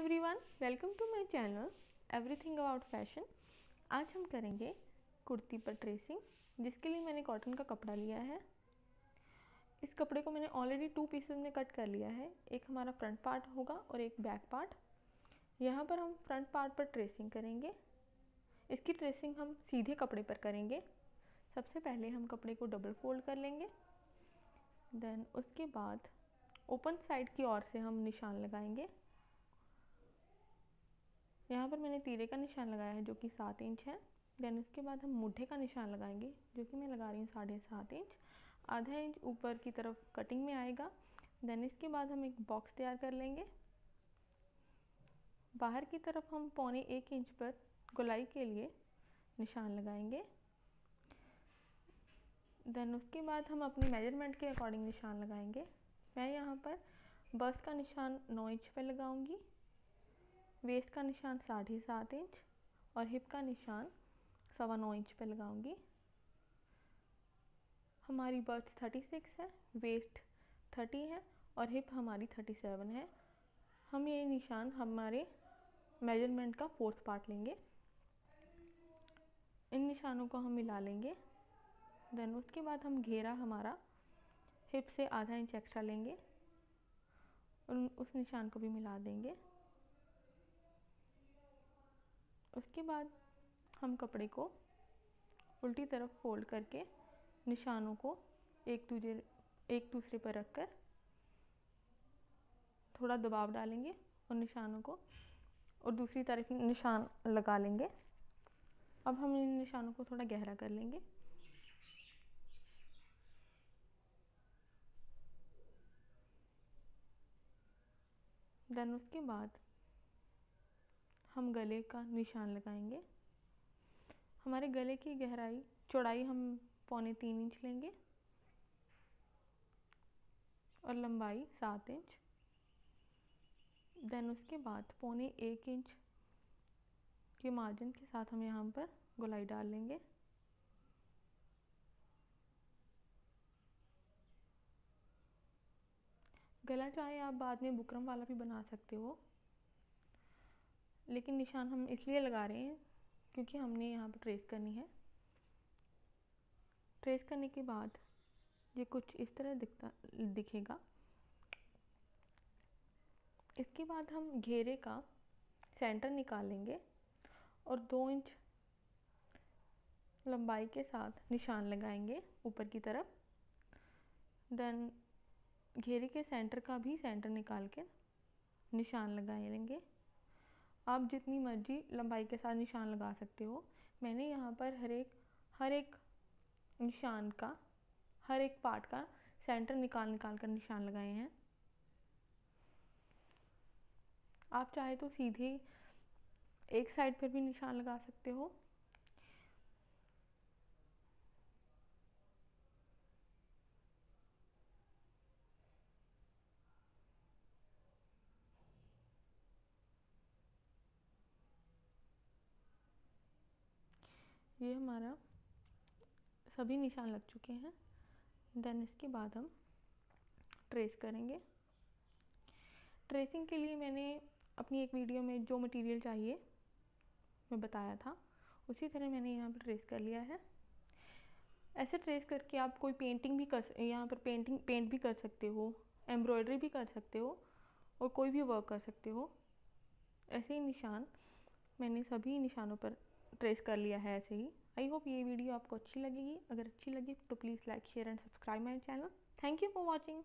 Everyone welcome to my channel everything about fashion आज हम करेंगे कुर्ती पर ट्रेसिंग जिसके लिए मैंने कॉटन का कपड़ा लिया है। इस कपड़े को मैंने ऑलरेडी टू पीसेस में कट कर लिया है। एक हमारा फ्रंट पार्ट होगा और एक बैक पार्ट यहाँ पर हम फ्रंट पार्ट पर ट्रेसिंग करेंगे। इसकी ट्रेसिंग हम सीधे कपड़े पर करेंगे। सबसे पहले हम कपड़े को डबल फोल्ड कर लेंगे। देन उसके बाद ओपन साइड की ओर से हम निशान लगाएँगे। यहाँ पर मैंने तीरे का निशान लगाया है, जो कि सात इंच है। देन उसके बाद हम मुठे का निशान लगाएँगे, जो कि मैं लगा रही हूँ साढ़े सात इंच। आधा इंच ऊपर की तरफ़ कटिंग में आएगा। देन इसके बाद हम एक बॉक्स तैयार कर लेंगे। बाहर की तरफ़ हम पौने एक इंच पर गुलाई के लिए निशान लगाएँगे। देन उसके बाद हम अपनी मेज़रमेंट के अकॉर्डिंग निशान लगाएँगे। मैं यहाँ पर बस का निशान नौ इंच पर लगाऊँगी। वेस्ट का निशान साढ़े सात इंच और हिप का निशान सवा नौ इंच पर लगाऊँगी। हमारी बर्थ थर्टी सिक्स है वेस्ट थर्टी है और हिप हमारी थर्टी सेवन है। हम ये निशान, हमारे मेज़रमेंट का फोर्थ पार्ट लेंगे। इन निशानों को हम मिला लेंगे। देन उसके बाद हम घेरा हमारा हिप से आधा इंच एक्स्ट्रा लेंगे। और उस निशान को भी मिला देंगे। उसके बाद हम कपड़े को उल्टी तरफ़ फोल्ड करके निशानों को एक दूसरे एक दूसरे पर रखकर थोड़ा दबाव डालेंगे और निशानों को और दूसरी तरफ़ निशान लगा लेंगे। अब हम इन निशानों को थोड़ा गहरा कर लेंगे। देन उसके बाद हम गले का निशान लगाएँगे। हमारे गले की गहराई, चौड़ाई हम पौने तीन इंच लेंगे और लंबाई सात इंच। देन उसके बाद पौने एक इंच के मार्जिन के साथ हम यहाँ पर गोलाई डाल लेंगे। गला चाहे आप बाद में बुकरम वाला भी बना सकते हो। लेकिन निशान हम इसलिए लगा रहे हैं क्योंकि हमने यहाँ पर ट्रेस करनी है। ट्रेस करने के बाद ये कुछ इस तरह दिखता, दिखेगा। इसके बाद हम घेरे का सेंटर निकालेंगे और दो इंच लंबाई के साथ निशान लगाएँगे ऊपर की तरफ़। देन घेरे के सेंटर का भी सेंटर निकाल के निशान लगाएँगे। आप जितनी मर्ज़ी लंबाई के साथ निशान लगा सकते हो। मैंने यहाँ पर हर एक हर एक निशान का, हर एक पार्ट का सेंटर निकाल निकाल कर निशान लगाए हैं। आप चाहे तो सीधे एक साइड पर भी निशान लगा सकते हो। ये हमारा सभी निशान लग चुके हैं। देन इसके बाद हम ट्रेस करेंगे। ट्रेसिंग के लिए मैंने अपनी एक वीडियो में जो मटेरियल चाहिए, मैं बताया था। उसी तरह मैंने यहाँ पर ट्रेस कर लिया है। ऐसे ट्रेस करके आप कोई पेंटिंग भी कर यहाँ पर पेंटिंग पेंट भी कर सकते हो एम्ब्रॉयडरी भी कर सकते हो और कोई भी वर्क कर सकते हो। ऐसे ही निशान मैंने सभी निशानों पर ट्रेस कर लिया है ऐसे ही। आई होप ये वीडियो आपको अच्छी लगेगी। अगर अच्छी लगी तो please like share and subscribe my channel thank you for watching